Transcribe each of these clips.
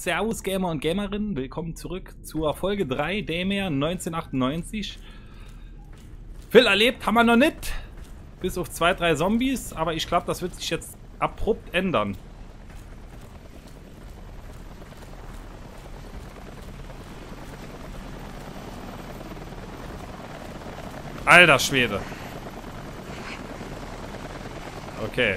Servus Gamer und Gamerinnen, willkommen zurück zur Folge 3 Daymare 1998. Viel erlebt haben wir noch nicht, bis auf zwei, drei Zombies, aber ich glaube, das wird sich jetzt abrupt ändern. Alter Schwede. Okay.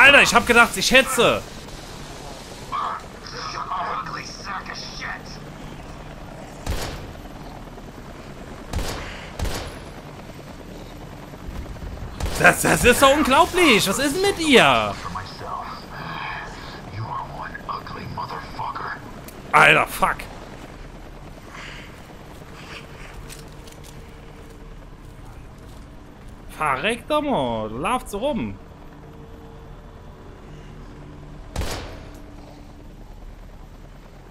Alter, ich hab gedacht, ich hetze. Das, das ist doch unglaublich. Was ist denn mit ihr? Alter, fuck. Verreck doch mal. Du laufst so rum.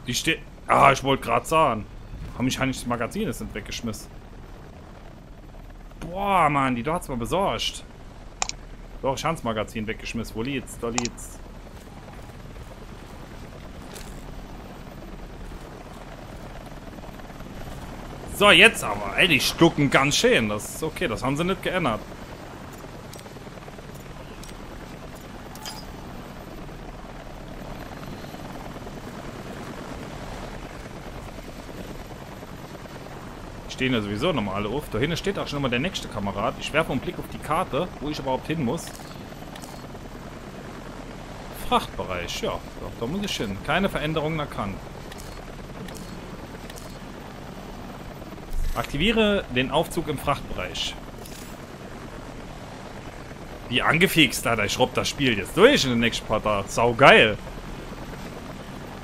Die steht... Ah, ich wollte gerade sagen. Haben das Magazin ist nicht weggeschmissen. Boah, Mann, die hat's mal besorgt. Doch, ich hab's Magazin weggeschmissen. Wo liegt's? Da liegt's. So, jetzt aber. Ey, die stucken ganz schön. Das ist okay, das haben sie nicht geändert. Stehen ja sowieso nochmal alle auf. Da hinten steht auch schon mal der nächste Kamerad. Ich werfe einen Blick auf die Karte, wo ich überhaupt hin muss. Frachtbereich, ja. Da, da muss ich hin. Keine Veränderungen erkannt. Aktiviere den Aufzug im Frachtbereich. Wie angefixt, Alter. Ich schraub das Spiel jetzt durch in den nächsten paar Tagen. Sau geil.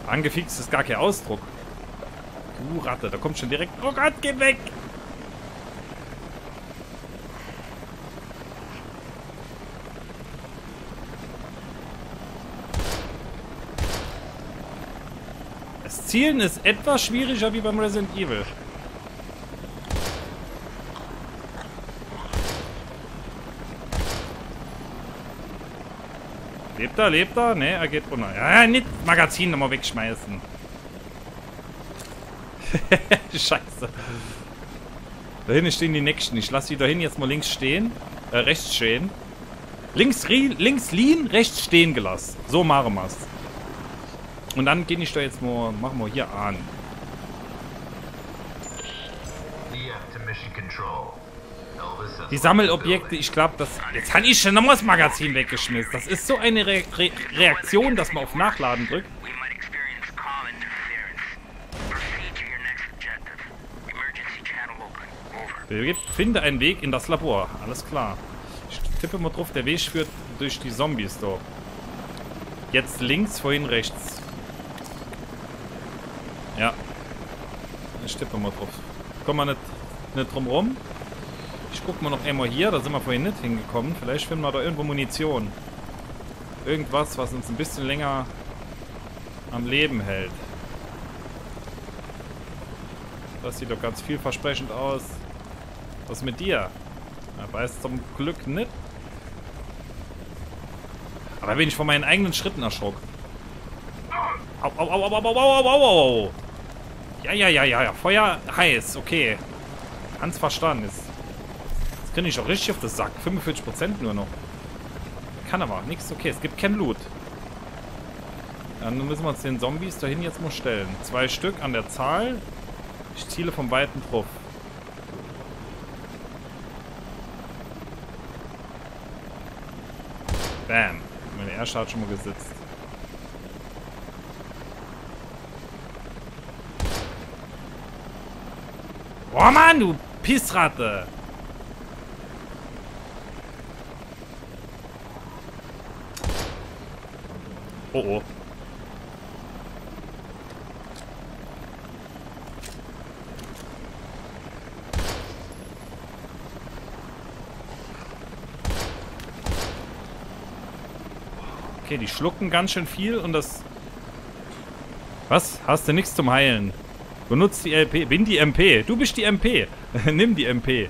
Angefixt ist gar kein Ausdruck. Du Ratte, da kommt schon direkt... Oh Gott, geh weg! Das Zielen ist etwas schwieriger wie beim Resident Evil. Lebt er, lebt er? Ne, er geht runter. Ja, nicht Magazin nochmal wegschmeißen. Scheiße. Da hinten stehen die nächsten. Ich lasse die da hinten jetzt mal links stehen. Äh, rechts stehen. Links, links liegen, rechts stehen gelassen. So machen wir's. Und dann gehe ich da jetzt mal, machen wir hier an. Die Sammelobjekte, ich glaube, das... Jetzt habe ich schon nochmal das Magazin weggeschmissen. Das ist so eine Re Re Reaktion, dass man auf Nachladen drückt. Finde einen Weg in das Labor. Alles klar. Ich tippe mal drauf, der Weg führt durch die Zombies da. Jetzt links, vorhin rechts. Ja. Ich tippe mal drauf. Kommen wir nicht, nicht drum rum. Ich gucke mal noch einmal hier. Da sind wir vorhin nicht hingekommen. Vielleicht finden wir da irgendwo Munition. Irgendwas, was uns ein bisschen länger am Leben hält. Das sieht doch ganz vielversprechend aus. Was mit dir? Er weiß zum Glück nicht. Aber bin ich von meinen eigenen Schritten erschrocken. Au, au, au, au, au, au, au, au, au. Ja, ja, ja, ja, ja. Feuer heiß, okay. Ganz verstanden. Jetzt, jetzt kriege ich auch richtig auf das Sack. 45% nur noch. Kann aber nichts. Okay, es gibt kein Loot. Dann müssen wir uns den Zombies dahin jetzt mal stellen. Zwei Stück an der Zahl. Ich ziele vom Weiten drauf. Bam. Meine erste hat schon mal gesitzt. Oh Mann, du Pissratte! Oh oh. Okay, die schlucken ganz schön viel und das... Was? Hast du nichts zum Heilen? Benutzt die LP. Bin die MP. Du bist die MP. Nimm die MP.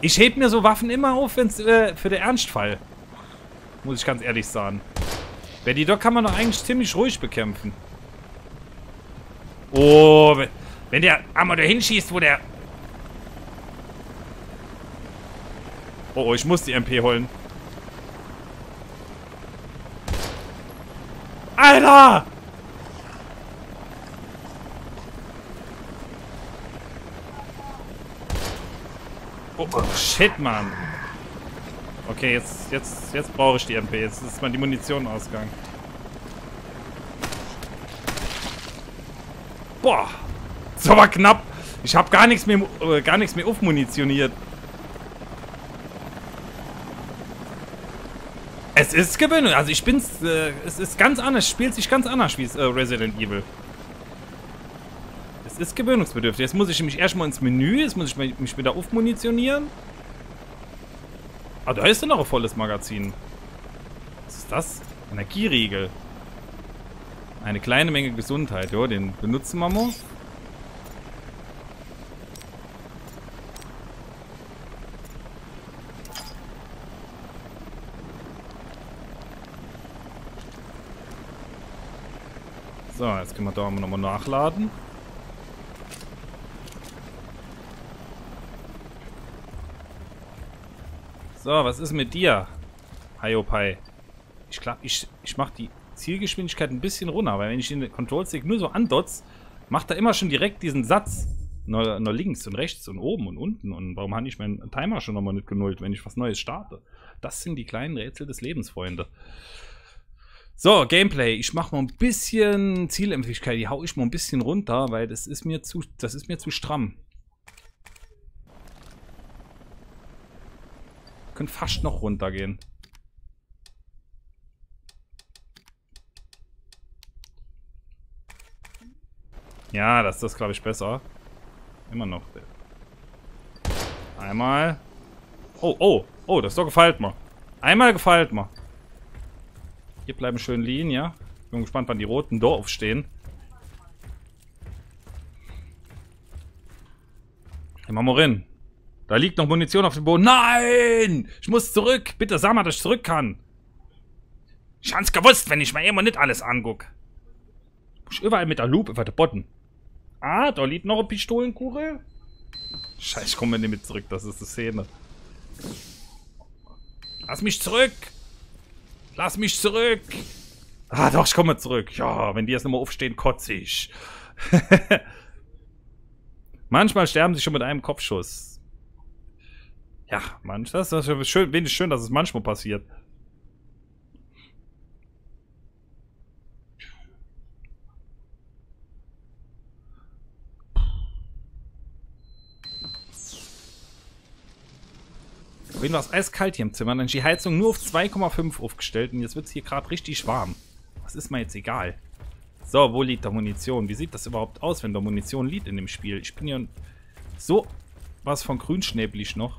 Ich heb mir so Waffen immer auf, wenn's äh, für den Ernstfall. Muss ich ganz ehrlich sagen. Wer die Doc kann man doch eigentlich ziemlich ruhig bekämpfen. Oh, wenn der einmal da hinschießt, wo der... Oh, oh, ich muss die MP holen. Alter! Oh, oh, shit, Mann. Okay, jetzt, jetzt, jetzt brauche ich die MP. Jetzt ist mal die Munition ausgegangen. Boah. Das war knapp. Ich habe gar nichts mehr, äh, gar nichts mehr aufmunitioniert. Es ist Gewöhnung. Also ich bin's. Äh, es ist ganz anders. Spielt sich ganz anders wie äh, Resident Evil. Es ist gewöhnungsbedürftig. Jetzt muss ich mich erstmal ins Menü. Jetzt muss ich mich wieder aufmunitionieren. Ah, da ist ja noch ein volles Magazin. Was ist das? Energieriegel. Eine kleine Menge Gesundheit. Ja, den benutzen wir mal. So, jetzt können wir da nochmal nachladen. So, was ist mit dir? Hiopai. Ich glaube, ich, ich mache die Zielgeschwindigkeit ein bisschen runter, weil wenn ich den Control Stick nur so andotz, macht er immer schon direkt diesen Satz. Nur, nur links und rechts und oben und unten. Und warum habe ich meinen Timer schon nochmal nicht genullt, wenn ich was Neues starte? Das sind die kleinen Rätsel des Lebens, Freunde. So, Gameplay. Ich mache mal ein bisschen Zielempfindlichkeit. Die hau ich mal ein bisschen runter, weil das ist mir zu, das ist mir zu stramm. Können fast noch runtergehen. Ja, das ist glaube ich, besser. Immer noch. Einmal. Oh, oh, oh, das doch gefällt mir. Einmal gefällt mir. Hier bleiben schön liegen, ja. Bin gespannt, wann die roten da aufstehen. Mal rein. Da liegt noch Munition auf dem Boden. Nein! Ich muss zurück. Bitte sag mal, dass ich zurück kann. Ich hab's gewusst, wenn ich mir immer nicht alles anguck. Muss ich überall mit der Lupe über den Boden. Ah, da liegt noch eine Pistolenkugel. Scheiße, ich komme nicht mit zurück. Das ist die Szene. Lass mich zurück. Lass mich zurück. Ah, doch, ich komme zurück. Ja, wenn die jetzt nochmal aufstehen, kotze ich. Manchmal sterben sie schon mit einem Kopfschuss. Ja, manchmal. Das ist schön, wenig schön, dass es manchmal passiert. Vorhin war es eiskalt hier im Zimmer, dann ist die Heizung nur auf 2,5 aufgestellt und jetzt wird es hier gerade richtig warm. Das ist mir jetzt egal. So, wo liegt da Munition? Wie sieht das überhaupt aus, wenn da Munition liegt in dem Spiel? Ich bin ja so was von grünschnäblich noch.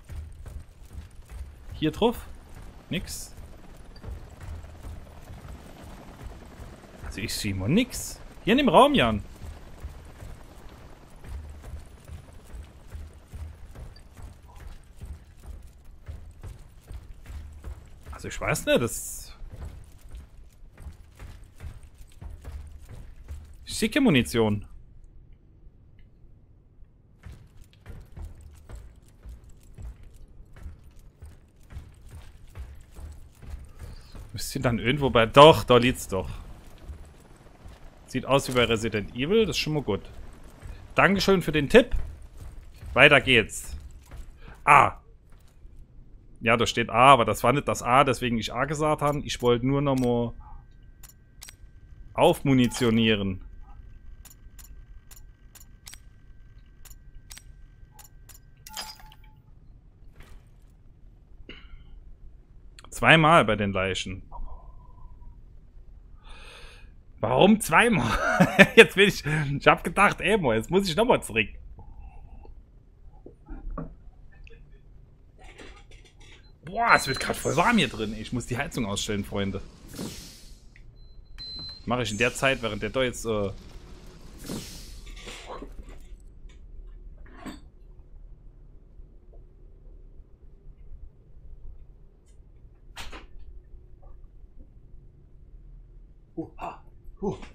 Hier drauf? Nix. Also ich sehe mal nix. Hier in dem Raum, Jan. Also ich weiß nicht, das... Keine Munition. Müsste dann irgendwo bei... Doch, da liegt's doch. Sieht aus wie bei Resident Evil, das ist schon mal gut. Dankeschön für den Tipp. Weiter geht's. A. Ja, da steht A, aber das war nicht das A, deswegen ich A gesagt habe. Ich wollte nur noch mal aufmunitionieren. Zweimal bei den Leichen. Warum zweimal? jetzt bin ich. Ich hab gedacht, ey, jetzt muss ich nochmal zurück. Boah, es wird gerade voll warm hier drin. Ich muss die Heizung ausstellen, Freunde. Mache ich in der Zeit, während der da jetzt... Äh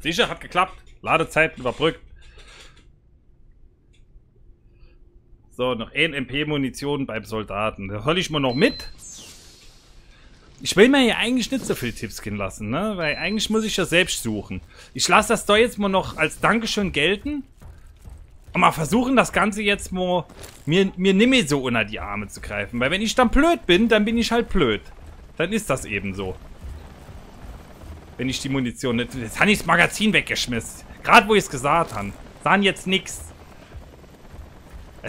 Sicher, hat geklappt. Ladezeit überbrückt. So, noch ein MP-Munition beim Soldaten. Da hol ich mal noch mit. Ich will mir hier eigentlich nicht so viel Tipps gehen lassen, ne? Weil eigentlich muss ich ja selbst suchen. Ich lasse das doch jetzt mal noch als Dankeschön gelten. Und mal versuchen, das Ganze jetzt mal mir, mir nicht so unter die Arme zu greifen. Weil wenn ich dann blöd bin, dann bin ich halt blöd. Dann ist das eben so. Wenn ich die Munition nicht... Jetzt habe ich das Magazin weggeschmissen. Gerade wo ich es gesagt habe. Sahen jetzt nichts.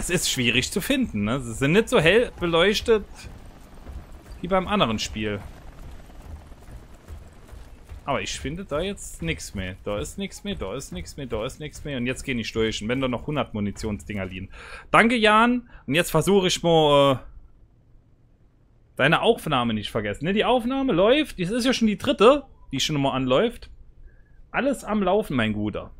Es ist schwierig zu finden, ne? Sie sind nicht so hell beleuchtet wie beim anderen Spiel. Aber ich finde da jetzt nichts mehr. Da ist nichts mehr, da ist nichts mehr, da ist nichts mehr. Und jetzt gehe ich durch. Und wenn da noch 100 Munitionsdinger liegen. Danke, Jan. Und jetzt versuche ich mal... Äh, deine Aufnahme nicht vergessen. Ne, die Aufnahme läuft. Das ist ja schon die dritte, die schon mal anläuft. Alles am Laufen, mein Guter.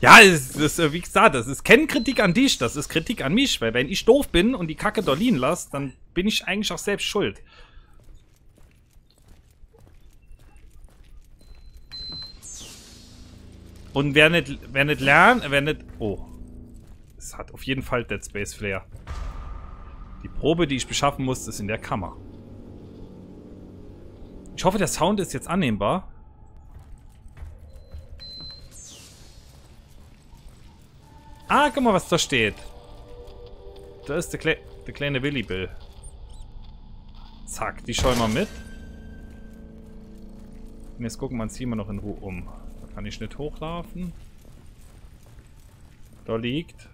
Ja, das äh, wie gesagt, das ist keine Kritik an dich, das ist Kritik an mich, weil wenn ich doof bin und die Kacke da lasse, dann bin ich eigentlich auch selbst schuld. Und wer nicht, wer nicht lernt, wer nicht... Oh. Es hat auf jeden Fall Dead Space Flair. Die Probe, die ich beschaffen muss, ist in der Kammer. Ich hoffe, der Sound ist jetzt annehmbar. Ah, guck mal, was da steht. Da ist der, Kle der kleine Willy Bill. Zack, die schauen wir mit. Und jetzt gucken wir uns hier mal noch in Ruhe um. Da kann ich nicht hochlaufen. Da liegt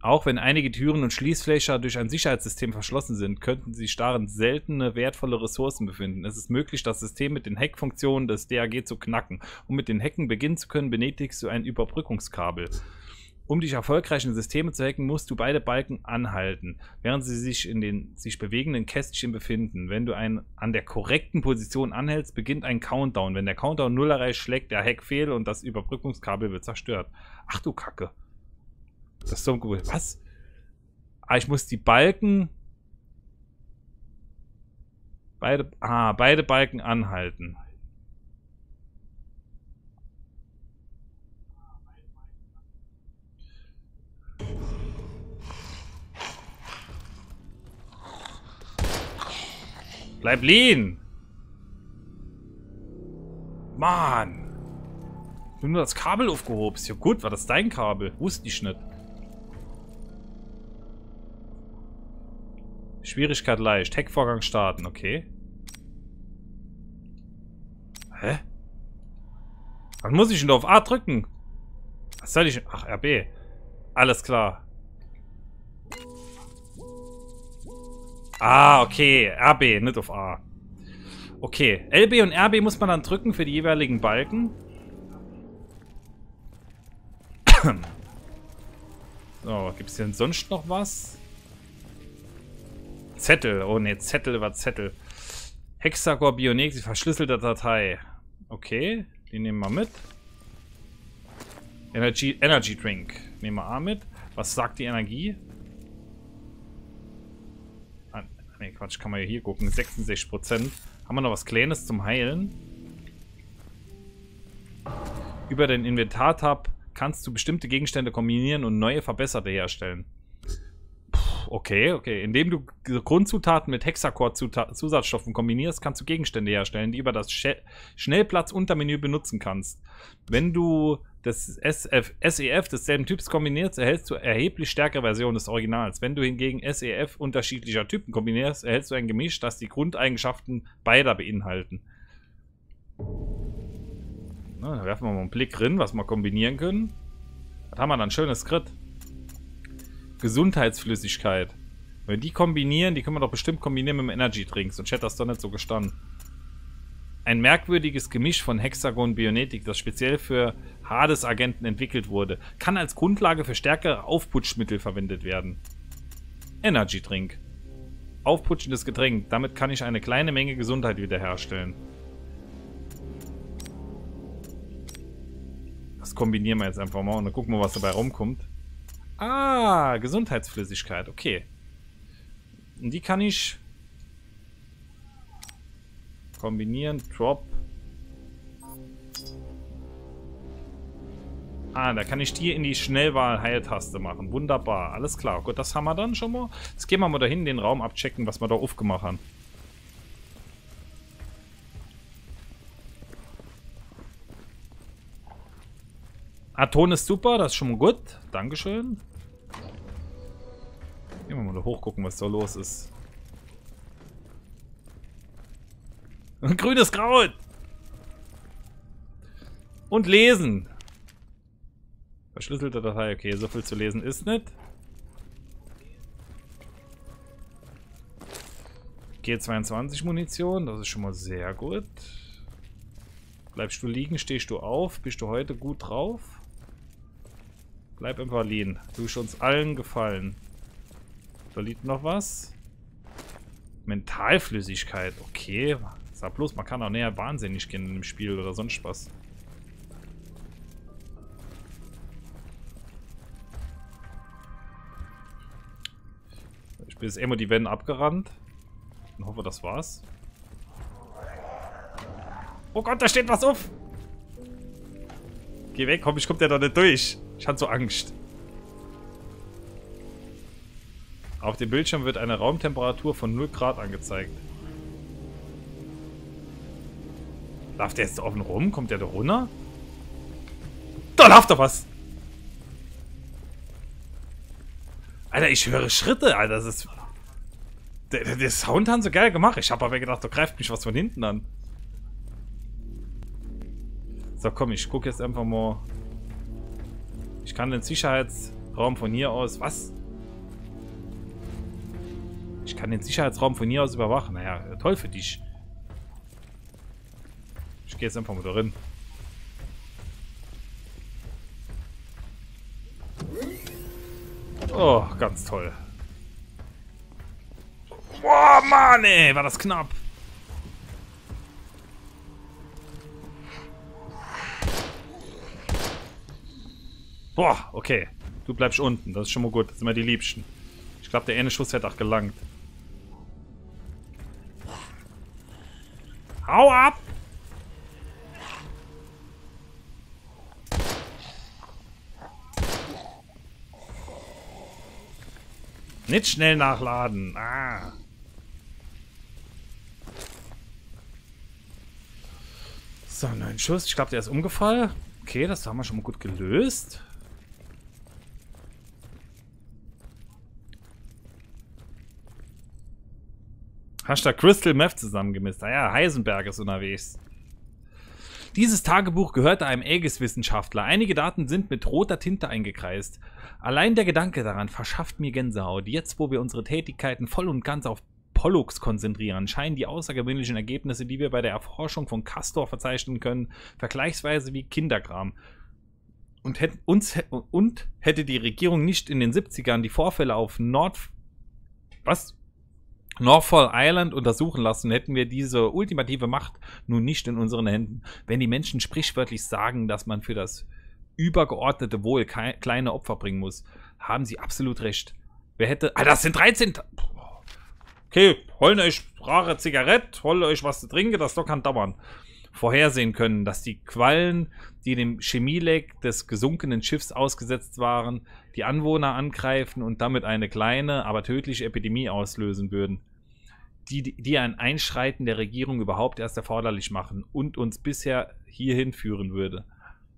Auch wenn einige Türen und Schließfächer durch ein Sicherheitssystem verschlossen sind, könnten sich darin seltene wertvolle Ressourcen befinden. Es ist möglich, das System mit den Hackfunktionen des DAG zu knacken. Um mit den Hacken beginnen zu können, benötigst du ein Überbrückungskabel. Um dich erfolgreich in Systeme zu hacken, musst du beide Balken anhalten, während sie sich in den sich bewegenden Kästchen befinden. Wenn du einen an der korrekten Position anhältst, beginnt ein Countdown. Wenn der Countdown 0 erreicht, schlägt der Hack fehl und das Überbrückungskabel wird zerstört. Ach du Kacke. Das ist so gut. Was? Ah, ich muss die Balken. Beide. Ah, beide Balken anhalten. Bleib liegen! Mann! Ich bin nur das Kabel aufgehoben. Ja gut, war das dein Kabel? Wusste ich nicht. Schwierigkeit leicht. Heckvorgang starten, okay. Hä? Wann muss ich denn auf A drücken? Was soll ich... Ach, RB. Alles klar. Ah, okay. RB, nicht auf A. Okay. LB und RB muss man dann drücken für die jeweiligen Balken. so, gibt es denn sonst noch was? Zettel. Oh ne, Zettel war Zettel. Hexacore Bionexi, verschlüsselte Datei. Okay, die nehmen wir mit. Energy, Energy Drink. Nehmen wir A mit. Was sagt die Energie? Ne, Quatsch, kann man ja hier gucken. 66%. Haben wir noch was Kleines zum Heilen? Über den Inventar-Tab kannst du bestimmte Gegenstände kombinieren und neue verbesserte herstellen okay, okay. Indem du Grundzutaten mit Hexacore-Zusatzstoffen kombinierst, kannst du Gegenstände herstellen, die über das Schnellplatz-Untermenü benutzen kannst. Wenn du das SF, SEF desselben Typs kombinierst, erhältst du erheblich stärkere Versionen des Originals. Wenn du hingegen SEF unterschiedlicher Typen kombinierst, erhältst du ein Gemisch, das die Grundeigenschaften beider beinhalten. Na, da werfen wir mal einen Blick drin, was wir kombinieren können. Was haben wir dann? Schönes Skript. Gesundheitsflüssigkeit. Wenn wir die kombinieren, die können wir doch bestimmt kombinieren mit dem Energy Drink, sonst hätte das doch nicht so gestanden. Ein merkwürdiges Gemisch von Hexagon Bionetik, das speziell für Hades-Agenten entwickelt wurde, kann als Grundlage für stärkere Aufputschmittel verwendet werden. Energy Drink. Aufputschendes Getränk. Damit kann ich eine kleine Menge Gesundheit wiederherstellen. Das kombinieren wir jetzt einfach mal und dann gucken wir, was dabei rumkommt. Ah, Gesundheitsflüssigkeit, okay. Und die kann ich kombinieren, Drop. Ah, da kann ich die in die Schnellwahl-Heiltaste machen. Wunderbar, alles klar. Gut, das haben wir dann schon mal. Jetzt gehen wir mal dahin, den Raum abchecken, was wir da aufgemacht haben. Ah, Ton ist super, das ist schon mal gut. Dankeschön. Gehen wir mal da hoch gucken, was da los ist. Grünes Kraut! Und lesen. Verschlüsselte Datei, okay, so viel zu lesen ist nicht. G22 Munition, das ist schon mal sehr gut. Bleibst du liegen, stehst du auf, bist du heute gut drauf? Bleib in Berlin. Du bist uns allen gefallen. Da liegt noch was. Mentalflüssigkeit. Okay. Sag bloß, man kann auch näher wahnsinnig gehen im Spiel oder sonst was. Ich bin jetzt immer die Wände abgerannt. Und hoffe, das war's. Oh Gott, da steht was auf! Geh weg, komm, ich komm der da nicht durch. Ich hatte so Angst. Auf dem Bildschirm wird eine Raumtemperatur von 0 Grad angezeigt. Läuft der jetzt offen rum? Kommt der da runter? Da läuft doch was! Alter, ich höre Schritte, Alter. Das ist... Der, der Sound haben sie geil gemacht. Ich habe aber gedacht, da greift mich was von hinten an. So, komm, ich gucke jetzt einfach mal ich kann den Sicherheitsraum von hier aus... Was? Ich kann den Sicherheitsraum von hier aus überwachen. Naja, toll für dich. Ich gehe jetzt einfach mal da drin. Oh, ganz toll. Boah, Mann, ey, war das knapp. Boah, okay. Du bleibst unten. Das ist schon mal gut. Das sind wir die Liebsten. Ich glaube, der eine Schuss hätte auch gelangt. Hau ab! Nicht schnell nachladen. Ah. So, neun Schuss. Ich glaube, der ist umgefallen. Okay, das haben wir schon mal gut gelöst. Hashtag Crystal Meth zusammengemisst. Ah ja, Heisenberg ist unterwegs. Dieses Tagebuch gehörte einem Aegis-Wissenschaftler. Einige Daten sind mit roter Tinte eingekreist. Allein der Gedanke daran verschafft mir Gänsehaut. Jetzt, wo wir unsere Tätigkeiten voll und ganz auf Pollux konzentrieren, scheinen die außergewöhnlichen Ergebnisse, die wir bei der Erforschung von Castor verzeichnen können, vergleichsweise wie Kinderkram. Und, hätt, uns, und hätte die Regierung nicht in den 70ern die Vorfälle auf Nord... Was? Norfolk Island untersuchen lassen, hätten wir diese ultimative Macht nun nicht in unseren Händen. Wenn die Menschen sprichwörtlich sagen, dass man für das übergeordnete Wohl kleine Opfer bringen muss, haben sie absolut recht. Wer hätte... Ah, das sind 13... Okay, holen euch rare Zigarette, holt euch was zu trinken, das doch kann dauern. Vorhersehen können, dass die Quallen, die dem Chemieleck des gesunkenen Schiffs ausgesetzt waren, die Anwohner angreifen und damit eine kleine, aber tödliche Epidemie auslösen würden die, die ein Einschreiten der Regierung überhaupt erst erforderlich machen und uns bisher hierhin führen würde.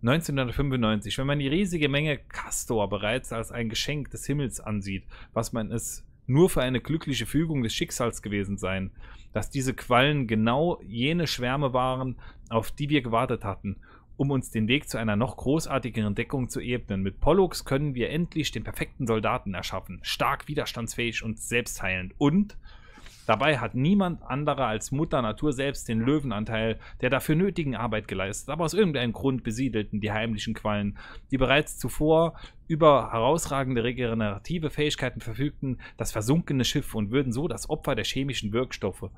1995, wenn man die riesige Menge Castor bereits als ein Geschenk des Himmels ansieht, was man es nur für eine glückliche Fügung des Schicksals gewesen sein, dass diese Quallen genau jene Schwärme waren, auf die wir gewartet hatten, um uns den Weg zu einer noch großartigeren Deckung zu ebnen. Mit Pollux können wir endlich den perfekten Soldaten erschaffen, stark widerstandsfähig und selbstheilend und Dabei hat niemand anderer als Mutter Natur selbst den Löwenanteil der dafür nötigen Arbeit geleistet, aber aus irgendeinem Grund besiedelten die heimlichen Quallen, die bereits zuvor über herausragende regenerative Fähigkeiten verfügten, das versunkene Schiff und würden so das Opfer der chemischen Wirkstoffe.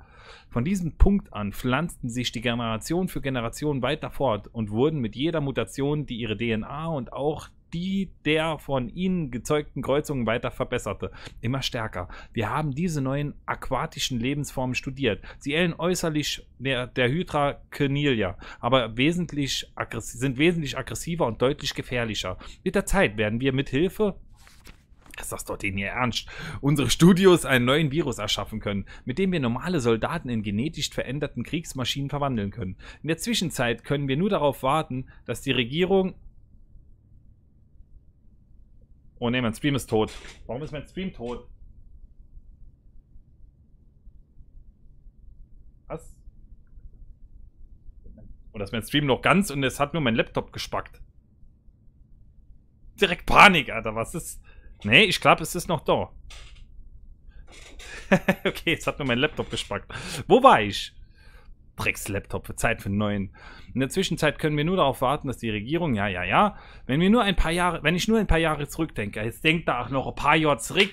Von diesem Punkt an pflanzten sich die Generation für Generation weiter fort und wurden mit jeder Mutation, die ihre DNA und auch die der von ihnen gezeugten Kreuzungen weiter verbesserte. Immer stärker. Wir haben diese neuen aquatischen Lebensformen studiert. Sie ähneln äußerlich der, der Hydra Conilia, aber wesentlich sind wesentlich aggressiver und deutlich gefährlicher. Mit der Zeit werden wir mit Hilfe ist das dort in ihr Ernst? Unsere Studios einen neuen Virus erschaffen können, mit dem wir normale Soldaten in genetisch veränderten Kriegsmaschinen verwandeln können. In der Zwischenzeit können wir nur darauf warten, dass die Regierung Oh ne, mein Stream ist tot. Warum ist mein Stream tot? Was? Oder ist mein Stream noch ganz und es hat nur mein Laptop gespackt? Direkt Panik, Alter. Was ist... Nee, ich glaube, es ist noch da. okay, jetzt hat nur mein Laptop gespackt. Wo war ich? Drecks-Laptop, Zeit für einen neuen. In der Zwischenzeit können wir nur darauf warten, dass die Regierung, ja, ja, ja, wenn wir nur ein paar Jahre, wenn ich nur ein paar Jahre zurückdenke, jetzt denkt da auch noch ein paar Jahre zurück,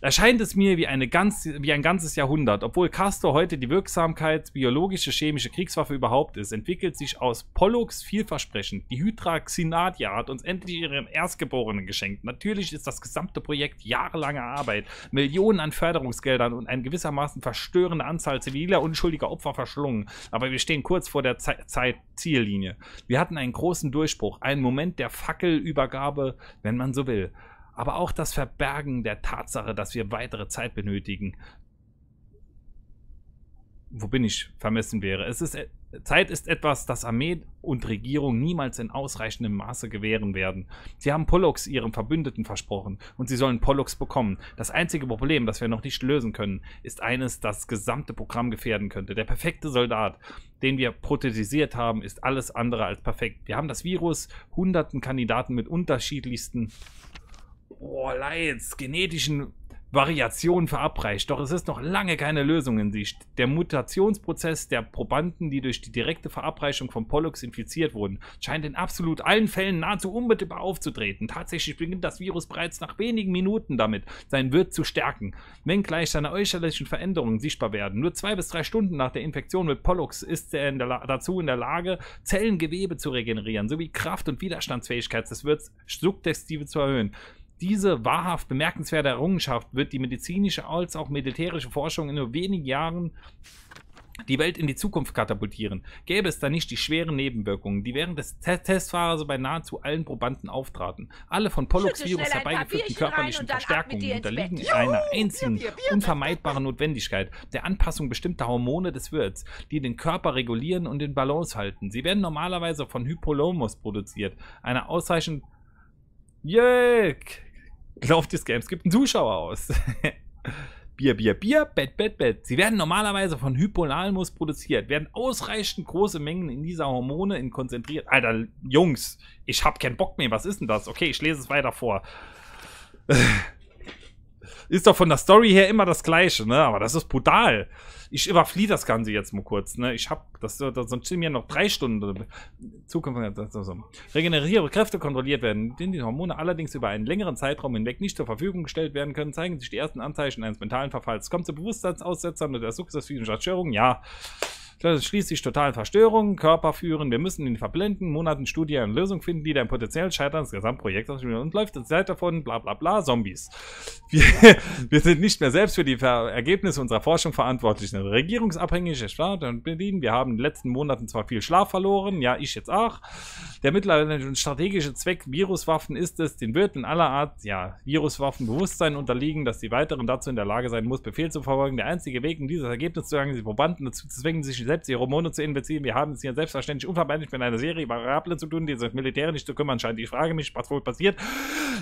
erscheint es mir wie, eine ganz, wie ein ganzes Jahrhundert. Obwohl Castor heute die Wirksamkeit biologische chemische Kriegswaffe überhaupt ist, entwickelt sich aus Pollux vielversprechend. Die Hydra Xinadia hat uns endlich ihren Erstgeborenen geschenkt. Natürlich ist das gesamte Projekt jahrelange Arbeit, Millionen an Förderungsgeldern und eine gewissermaßen verstörende Anzahl ziviler unschuldiger Opfer verschlungen. Aber wir stehen kurz vor der Zeit-Ziellinie. Wir hatten einen großen Durchbruch, einen Moment der Fackelübergabe, wenn man so will aber auch das Verbergen der Tatsache, dass wir weitere Zeit benötigen. Wo bin ich vermessen wäre. Es ist, Zeit ist etwas, das Armee und Regierung niemals in ausreichendem Maße gewähren werden. Sie haben Pollux ihrem Verbündeten versprochen und sie sollen Pollux bekommen. Das einzige Problem, das wir noch nicht lösen können, ist eines, das das gesamte Programm gefährden könnte. Der perfekte Soldat, den wir prothetisiert haben, ist alles andere als perfekt. Wir haben das Virus hunderten Kandidaten mit unterschiedlichsten oh, Leids, genetischen Variationen verabreicht. Doch es ist noch lange keine Lösung in Sicht. Der Mutationsprozess der Probanden, die durch die direkte Verabreichung von Pollux infiziert wurden, scheint in absolut allen Fällen nahezu unmittelbar aufzutreten. Tatsächlich beginnt das Virus bereits nach wenigen Minuten damit, seinen Wirt zu stärken. Wenngleich seine äußerlichen Veränderungen sichtbar werden. Nur zwei bis drei Stunden nach der Infektion mit Pollux ist er in dazu in der Lage, Zellengewebe zu regenerieren, sowie Kraft und Widerstandsfähigkeit des Wirts sukzessive zu erhöhen. Diese wahrhaft bemerkenswerte Errungenschaft wird die medizinische als auch militärische Forschung in nur wenigen Jahren die Welt in die Zukunft katapultieren. Gäbe es da nicht die schweren Nebenwirkungen, die während des Te Testphases bei nahezu allen Probanden auftraten. Alle von Pollux Virus herbeigeführten körperlichen Verstärkungen unterliegen einer einzigen, unvermeidbaren Notwendigkeit, der Anpassung bestimmter Hormone des Wirts, die den Körper regulieren und in Balance halten. Sie werden normalerweise von Hypolomus produziert, einer ausreichend Yay! Glaubt das Games gibt einen Zuschauer aus. Bier, Bier, Bier, Bett, Bett, Bett. Sie werden normalerweise von Hypolamus produziert, werden ausreichend große Mengen in dieser Hormone in konzentriert. Alter, Jungs, ich hab keinen Bock mehr. Was ist denn das? Okay, ich lese es weiter vor. Ist doch von der Story her immer das Gleiche, ne? Aber das ist brutal. Ich überfliehe das Ganze jetzt mal kurz, ne? Ich hab, das, das sonst sind mir noch drei Stunden. Zukunft, regeneriere Kräfte kontrolliert werden, denen die Hormone allerdings über einen längeren Zeitraum hinweg nicht zur Verfügung gestellt werden können, zeigen sich die ersten Anzeichen eines mentalen Verfalls. Kommt zu Bewusstseinsaussetzern oder der sukzessiven Störung? Ja. Schließlich totalen Verstörungen, Körper führen. Wir müssen in den verblenden Monaten Studie eine Lösung finden, die dein potenziell Scheitern des Gesamtprojekts und läuft die Zeit davon, bla bla bla, Zombies. Wir, wir sind nicht mehr selbst für die Ergebnisse unserer Forschung verantwortlich. Eine regierungsabhängige Staat und Berlin. Wir haben in den letzten Monaten zwar viel Schlaf verloren, ja, ich jetzt auch. Der mittlerweile strategische Zweck Viruswaffen ist es, den Wirten aller Art, ja, Viruswaffen Bewusstsein unterliegen, dass die weiteren dazu in der Lage sein muss, Befehl zu verfolgen. Der einzige Weg, um dieses Ergebnis zu erlangen, die Probanden dazu zu zwingen, sich selbst ihre Hormone zu investieren. Wir haben es hier selbstverständlich unverbindlich mit einer Serie Variable zu tun, die sich Militär nicht zu kümmern scheint. Ich frage mich, was wohl passiert,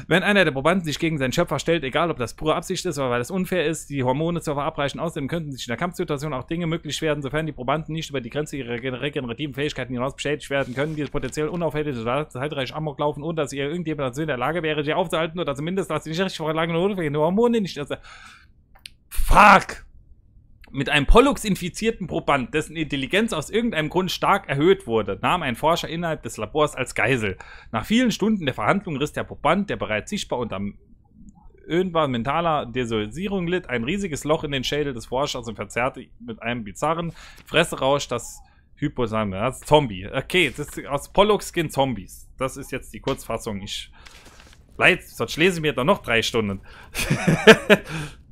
wenn einer der Probanden sich gegen seinen Schöpfer stellt, egal ob das pure Absicht ist oder weil es unfair ist, die Hormone zu verabreichen. Außerdem könnten sich in der Kampfsituation auch Dinge möglich werden, sofern die Probanden nicht über die Grenze ihrer regenerativen Fähigkeiten hinaus bestätigt werden können, die potenziell unaufhältige zeitreich Amok laufen, ohne dass ihr irgendjemand dazu in der Lage wäre, sie aufzuhalten oder zumindest, dass sie nicht richtig verlangene Hormone nicht. Fuck! Mit einem Pollux-infizierten Proband, dessen Intelligenz aus irgendeinem Grund stark erhöht wurde, nahm ein Forscher innerhalb des Labors als Geisel. Nach vielen Stunden der Verhandlung riss der Proband, der bereits sichtbar unter irgendwann mentaler Desolisierung litt, ein riesiges Loch in den Schädel des Forschers und verzerrte mit einem bizarren Fresserausch das Hyposame, das Zombie. Okay, das ist aus Pollux gehen Zombies. das ist jetzt die Kurzfassung. Ich leid, sonst lese ich mir da noch drei Stunden.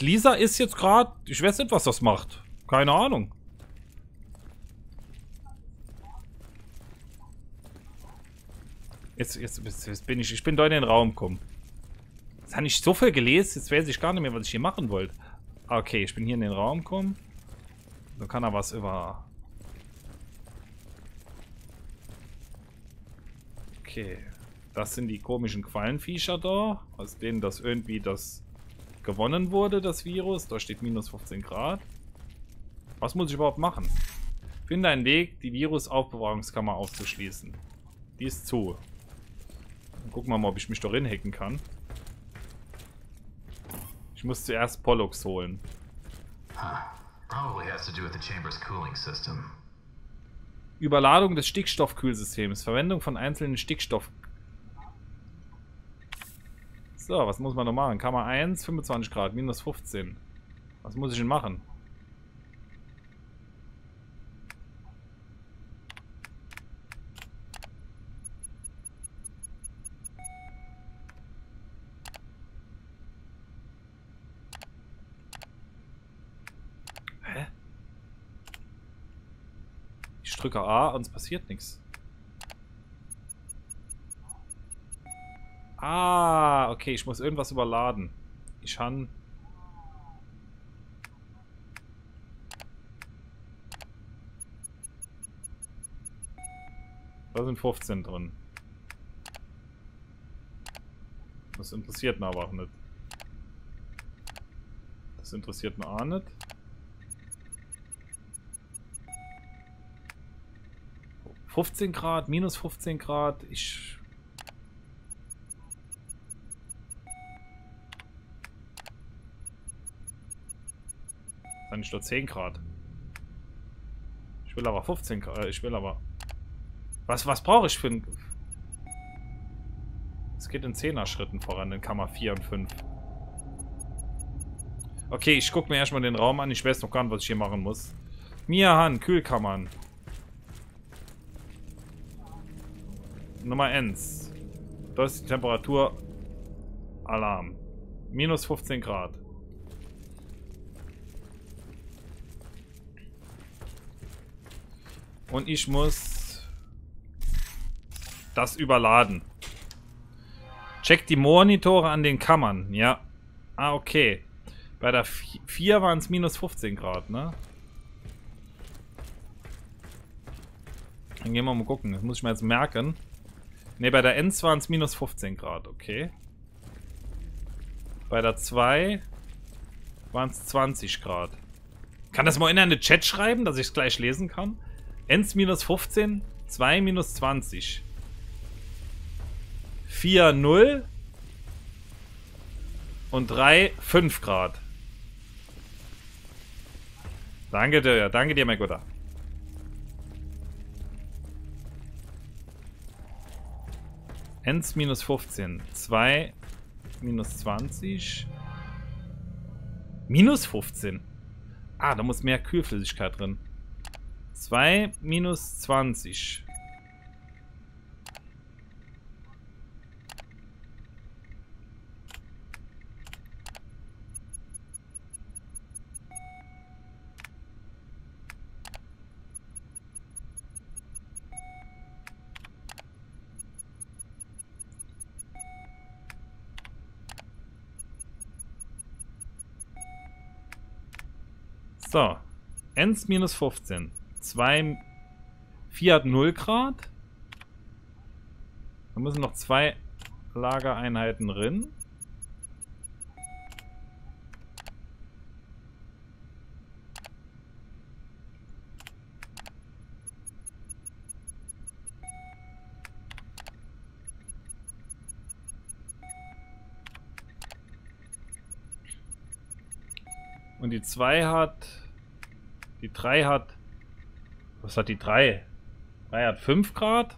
Lisa ist jetzt gerade, ich weiß nicht, was das macht. Keine Ahnung. Jetzt, jetzt, jetzt bin ich, ich bin da in den Raum gekommen. Jetzt habe ich so viel gelesen, jetzt weiß ich gar nicht mehr, was ich hier machen wollte. Okay, ich bin hier in den Raum gekommen. Da kann er was über... Okay. Das sind die komischen Quallenviecher da, aus denen das irgendwie das gewonnen wurde, das Virus. Da steht minus 15 Grad. Was muss ich überhaupt machen? Finde einen Weg, die Virusaufbewahrungskammer aufzuschließen. Die ist zu. Dann gucken wir mal, ob ich mich darin hacken kann. Ich muss zuerst Pollux holen. Überladung des Stickstoffkühlsystems. Verwendung von einzelnen Stickstoff... So, was muss man noch machen? Kammer 1, 25 Grad, minus 15. Was muss ich denn machen? drücke A und es passiert nichts. Ah, okay, ich muss irgendwas überladen. Ich han. Da sind 15 drin. Das interessiert mich aber auch nicht. Das interessiert mich auch nicht. 15 Grad, minus 15 Grad. Ich... Dann ist nur 10 Grad. Ich will aber 15 Grad. Äh, ich will aber... Was, was brauche ich für ein... Es geht in 10er Schritten voran, in Kammer 4 und 5. Okay, ich gucke mir erstmal den Raum an. Ich weiß noch gar nicht, was ich hier machen muss. Miahan, Kühlkammern. Nummer 1. Da ist die Temperatur. Alarm. Minus 15 Grad. Und ich muss das überladen. Check die Monitore an den Kammern. Ja. Ah, okay. Bei der 4 waren es minus 15 Grad, ne? Dann gehen wir mal gucken. Das muss ich mir jetzt merken. Ne, bei der Ends waren es minus 15 Grad, okay. Bei der 2 waren es 20 Grad. Kann das mal in eine Chat schreiben, dass ich es gleich lesen kann? Ends minus 15, 2 minus 20. 4, 0 und 3, 5 Grad. Danke dir, danke dir, mein Guter. Ends minus 15. 2 minus 20. Minus 15. Ah, da muss mehr Kühlflüssigkeit drin. 2 minus 20. So. Ends minus 15. 2. 4 hat 0 Grad. Da müssen noch zwei Lagereinheiten drin. Und die 2 hat... Die 3 hat... Was hat die 3? 3 hat 5 Grad.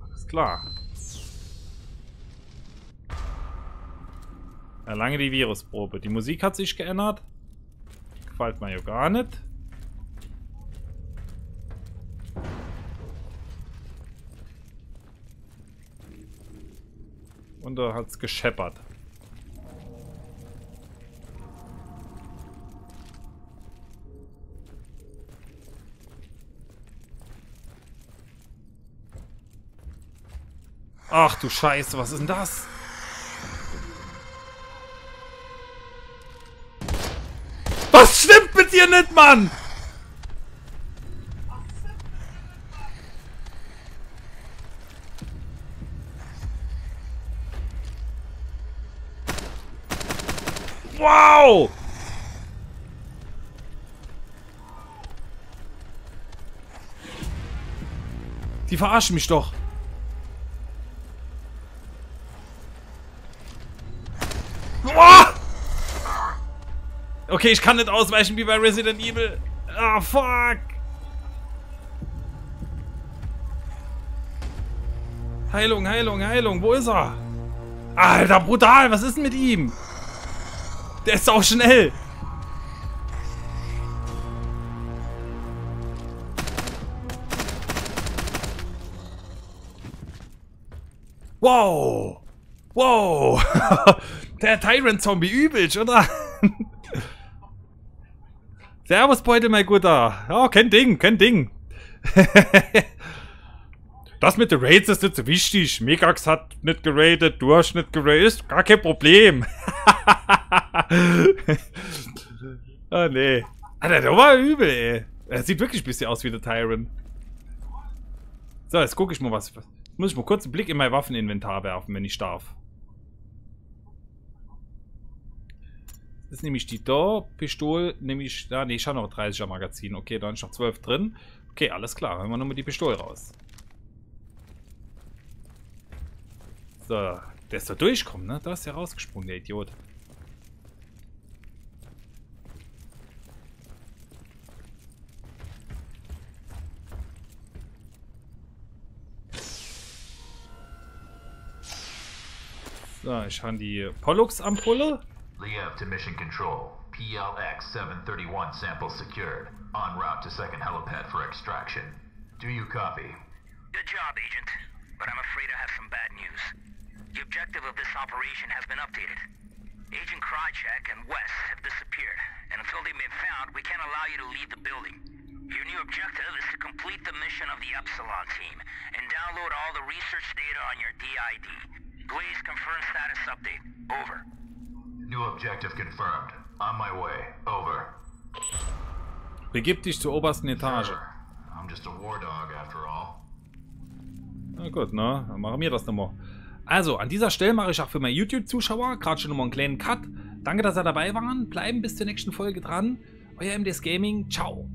Alles klar. Erlange die Virusprobe. Die Musik hat sich geändert. Gefällt mir ja gar nicht. Und da hat es gescheppert. Ach du Scheiße, was ist denn das? Was stimmt mit dir nicht, Mann? Wow! Die verarschen mich doch. Boah! Okay, ich kann nicht ausweichen wie bei Resident Evil. Ah, oh, fuck. Heilung, Heilung, Heilung. Wo ist er? Alter, brutal. Was ist denn mit ihm? Der ist auch schnell. Wow. Wow. Der Tyrant-Zombie übelst, oder? Servus, Beute, mein Guter. Ja, kein Ding, kein Ding. das mit den Raids ist nicht so wichtig. Megax hat nicht geradet, du hast nicht geradet. Ist gar kein Problem. oh, nee. Alter, der war übel, ey. Er sieht wirklich ein bisschen aus wie der Tyrant. So, jetzt gucke ich mal was. Muss ich mal kurz einen Blick in mein Waffeninventar werfen, wenn ich darf. Das ist nämlich die da. Pistole nehme ich. Ja, nee, ich habe noch 30er Magazin. Okay, dann ist noch 12 drin. Okay, alles klar. Dann haben wir nochmal die Pistole raus. So, der ist da durchkommen, ne? Da ist der rausgesprungen, der Idiot. So, ich habe die Pollux-Ampulle. Liev to Mission Control. PLX 731 sample secured. En route to second helipad for extraction. Do you copy? Good job, Agent. But I'm afraid I have some bad news. The objective of this operation has been updated. Agent Krychek and Wes have disappeared, and until they've been found, we can't allow you to leave the building. Your new objective is to complete the mission of the Epsilon team and download all the research data on your DID. Blaze confirmed status update. Over. New objective confirmed. On my way. Over. Begib dich zur obersten Etage. I'm just a war dog after all. Na gut, ne? Dann machen wir das nochmal. Also, an dieser Stelle mache ich auch für meine YouTube-Zuschauer gerade schon nochmal einen kleinen Cut. Danke, dass ihr dabei waren. Bleiben bis zur nächsten Folge dran. Euer MDS Gaming. Ciao.